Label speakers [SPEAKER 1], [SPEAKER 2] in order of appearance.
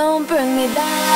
[SPEAKER 1] don't bring me back.